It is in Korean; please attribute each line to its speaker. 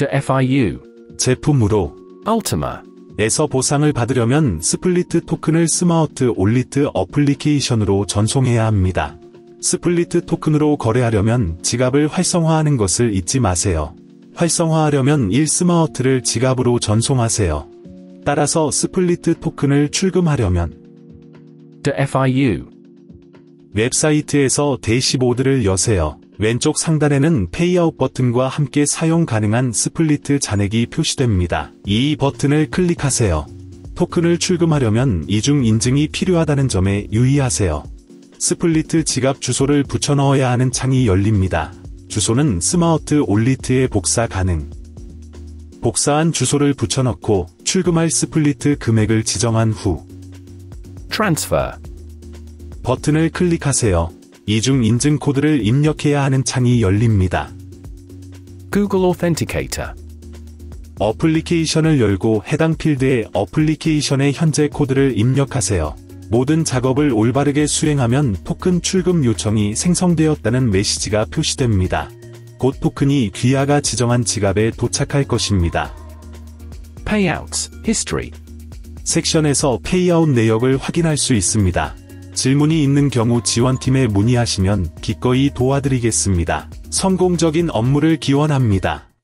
Speaker 1: DeFi-U,
Speaker 2: 제품으로
Speaker 1: Ultima,
Speaker 2: 에서 보상을 받으려면 SPLIT 토큰을 SMART Wallet 어플리케이션으로 전송해야 합니다. SPLIT 토큰으로 거래하려면 지갑을 활성화하는 것을 잊지 마세요. 활성화하려면 1 SMART를 지갑으로 전송하세요. 따라서 SPLIT 토큰을 출금하려면
Speaker 1: DeFi-U,
Speaker 2: 웹사이트에서 대시보드를 여세요. 왼쪽 상단에는 payout 버튼과 함께 사용 가능한 SPLIT 잔액이 표시됩니다. 이 버튼을 클릭하세요. 토큰을 출금하려면 이중 인증이 필요하다는 점에 유의하세요. SPLIT 지갑 주소를 붙여 넣어야 하는 창이 열립니다. 주소는 SMART Wallet에 복사 가능. 복사한 주소를 붙여넣고 출금할 SPLIT 금액을 지정한 후
Speaker 1: Transfer,
Speaker 2: 버튼을 클릭하세요. 이중 인증 코드를 입력해야 하는 창이 열립니다.
Speaker 1: Google Authenticator,
Speaker 2: 어플리케이션을 열고 해당 필드에 어플리케이션의 현재 코드를 입력하세요. 모든 작업을 올바르게 수행하면 토큰 출금 요청이 생성되었다는 메시지가 표시됩니다. 곧 토큰이 귀하가 지정한 지갑에 도착할 것입니다.
Speaker 1: Payouts, History,
Speaker 2: 섹션에서 payout 내역을 확인할 수 있습니다. 질문이 있는 경우 지원팀에 문의하시면 기꺼이 도와드리겠습니다. 성공적인 업무를 기원합니다.